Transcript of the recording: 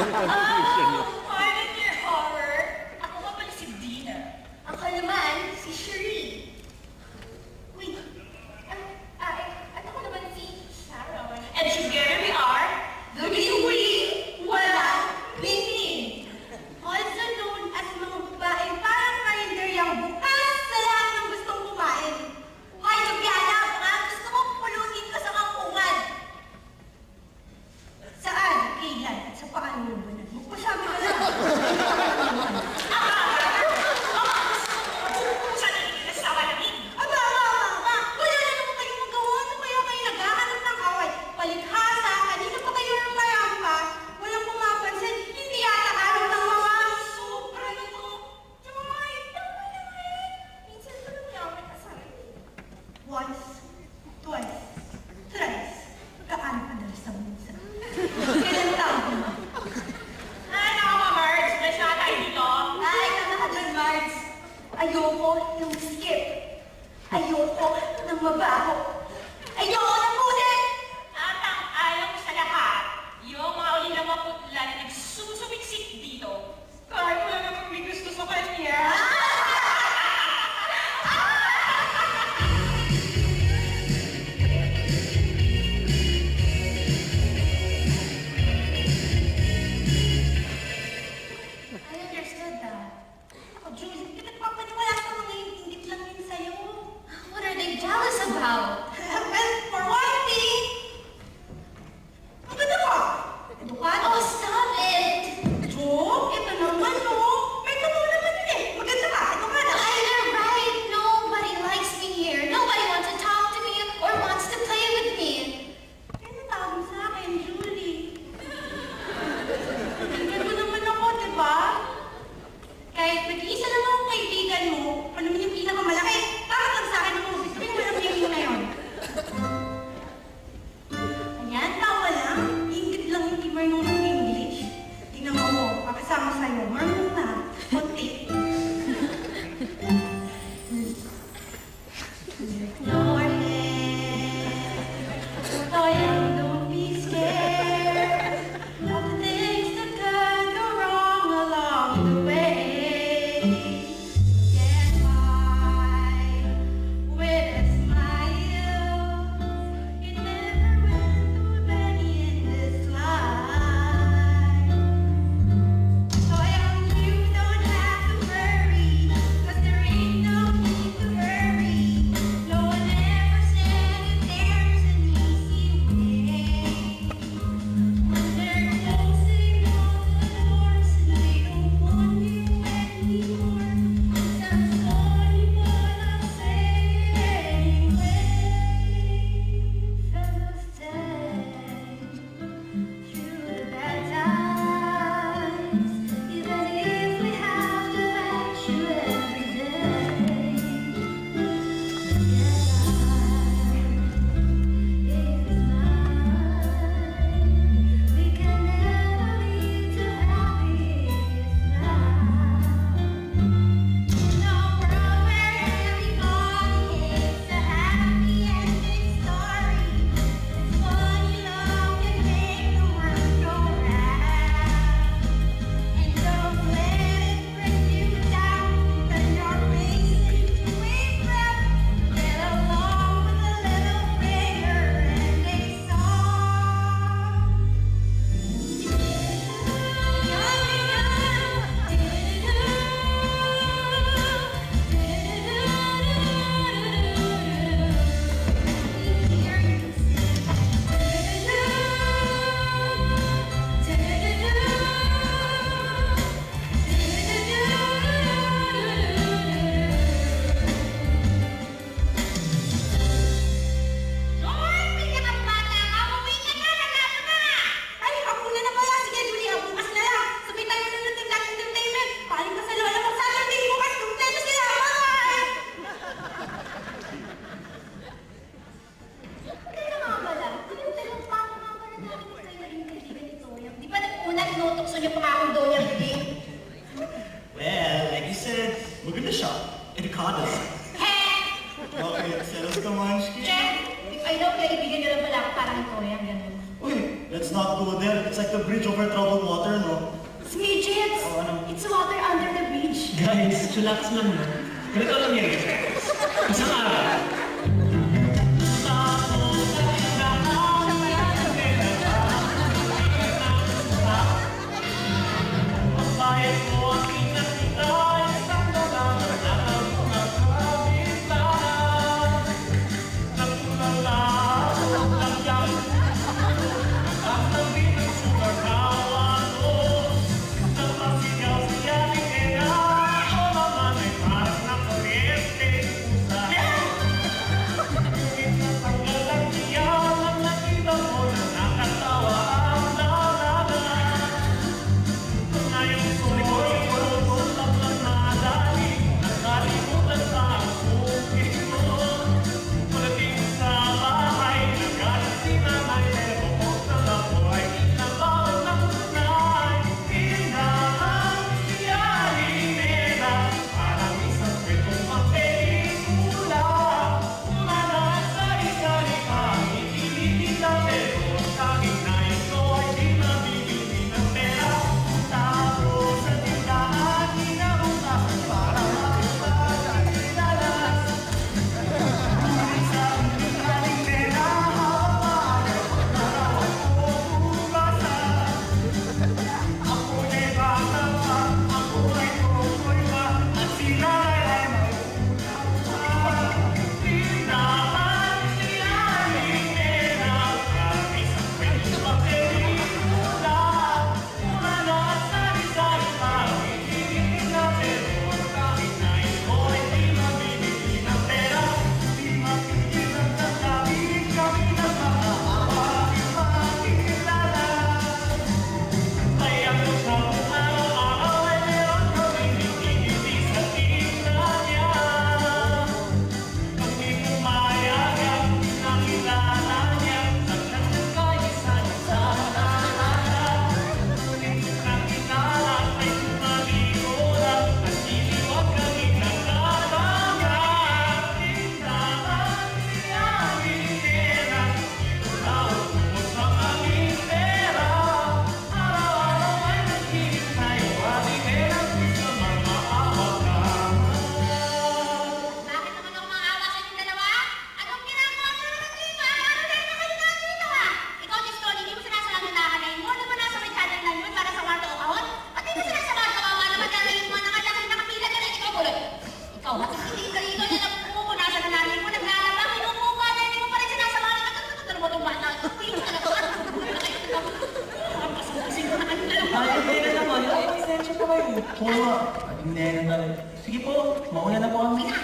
Oh! one gusto niya. Well, like you said, we're gonna shop. It caught us. Heck! Okay, selos ka, Munchkin. Check! I know, kaibigan niya lang pala ako parang ito, yan, ganun. Uy, let's not go there. It's like the bridge over troubled water, no? Smidgets! Oh, ano? It's water under the bridge. Guys, chillax lang, no? Ganito lang yan. Isang araw, quiet. Po, ating nena. Sige po, mauna na po kami.